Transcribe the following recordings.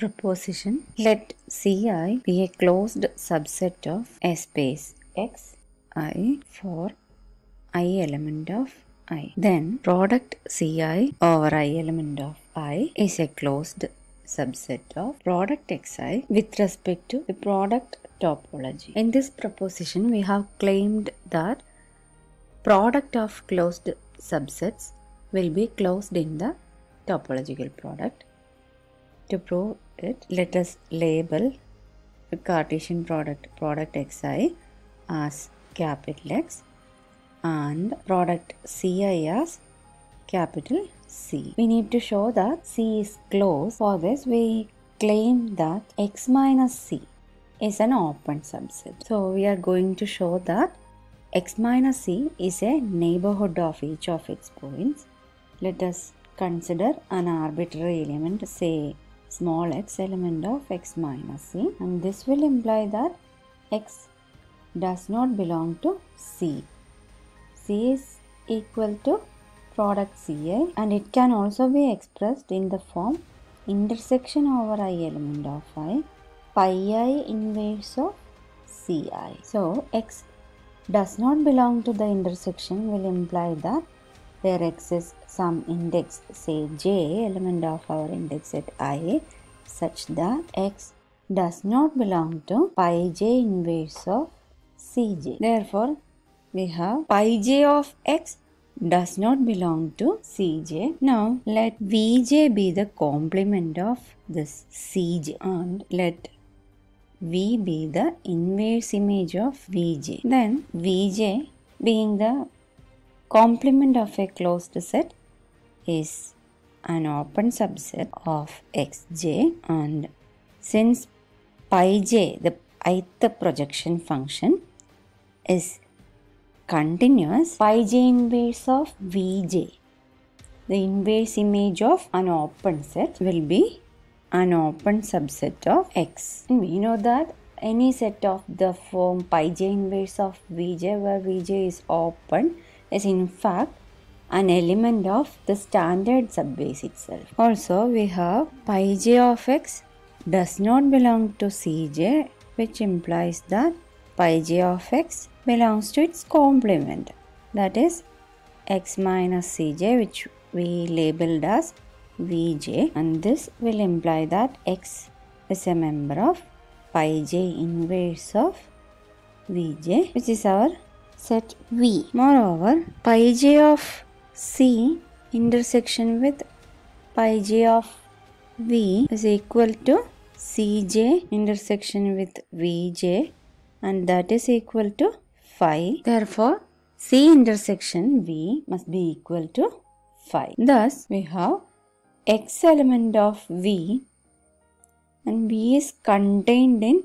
proposition let ci be a closed subset of a space. X i for i element of i. Then product ci over i element of i is a closed subset of product xi with respect to the product topology. In this proposition we have claimed that product of closed subsets will be closed in the topological product to prove it, let us label the Cartesian product product xi as capital X and product ci as capital C. We need to show that C is closed. For this, we claim that x minus C is an open subset. So, we are going to show that x minus C is a neighborhood of each of its points. Let us consider an arbitrary element, say small x element of x minus c and this will imply that x does not belong to C. C is equal to product Ci and it can also be expressed in the form intersection over i element of i pi i inverse of Ci. So x does not belong to the intersection will imply that there exists some index say j element of our index at i such that x does not belong to pi j inverse of cj. Therefore, we have pi j of x does not belong to cj. Now, let vj be the complement of this cj and let v be the inverse image of vj. Then, vj being the complement of a closed set is an open subset of xj and since pi j the ith projection function is continuous pi j inverse of vj the inverse image of an open set will be an open subset of x. And we know that any set of the form pi j inverse of vj where vj is open is in fact an element of the standard subbase itself. Also, we have pi j of x does not belong to cj which implies that pi j of x belongs to its complement that is x minus cj which we labeled as vj and this will imply that x is a member of pi j inverse of vj which is our set V. Moreover, pi j of C intersection with pi j of V is equal to Cj intersection with Vj and that is equal to phi. Therefore, C intersection V must be equal to phi. Thus, we have x element of V and V is contained in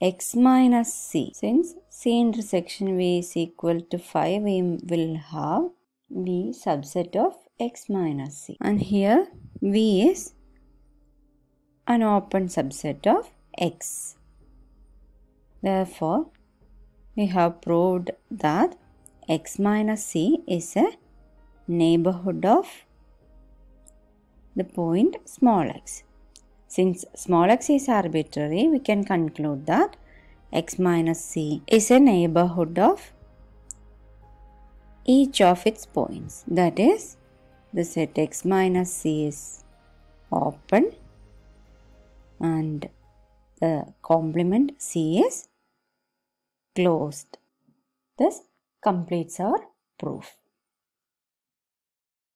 x minus c. Since c intersection v is equal to phi, we will have v subset of x minus c. And here v is an open subset of x. Therefore, we have proved that x minus c is a neighborhood of the point small x. Since small x is arbitrary, we can conclude that x minus c is a neighborhood of each of its points. That is, the set x minus c is open and the complement c is closed. This completes our proof.